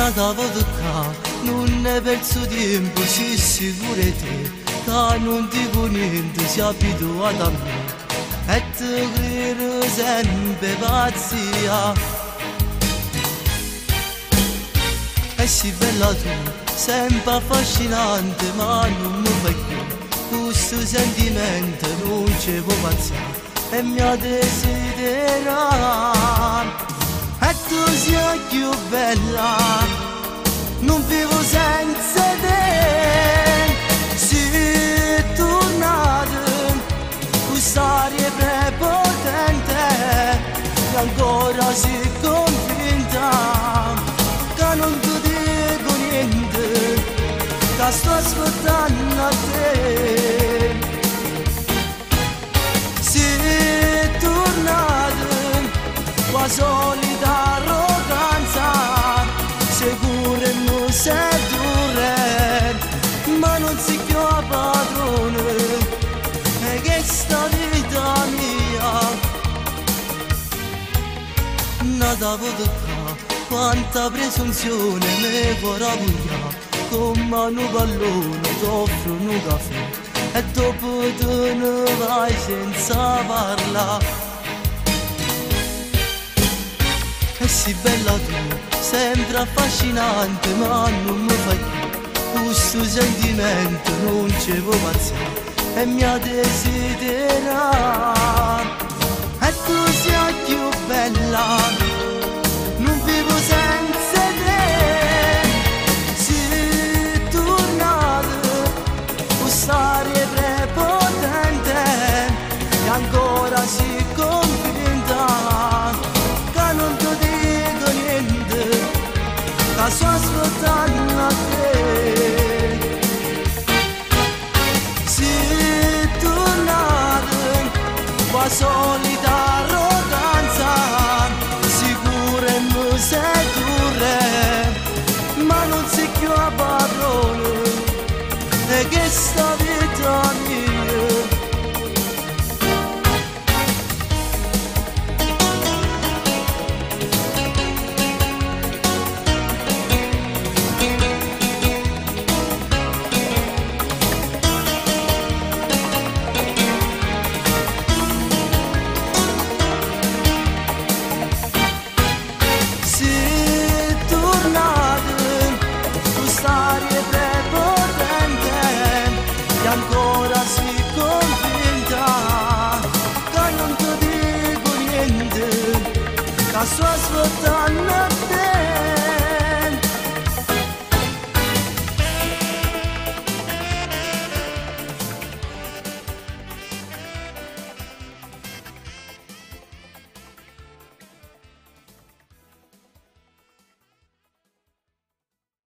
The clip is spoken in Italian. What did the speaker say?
Nada vodka, non ne perso tempo, si sicurete, che non dico niente, si abituata a me. E ti credo sempre pazzia. E sei bella tu, sempre affascinante, ma non mi fai più. Questo sentimento non ci può passare e mi ha sei più bella. Non vivo senza te. Sei tornata quest'aria prepotente. E ancora si che sta vita mia. Nata vodka quanta presunzione me vorrà voglia. Come un pallone t'offro un caffè. E dopo te ne vai senza parlare e si bella tu sempre affascinante ma non mi fai più questo sentimento non ci può passare e mi ha desiderato E ora si contenta Că nu-mi tot de curiente Ca să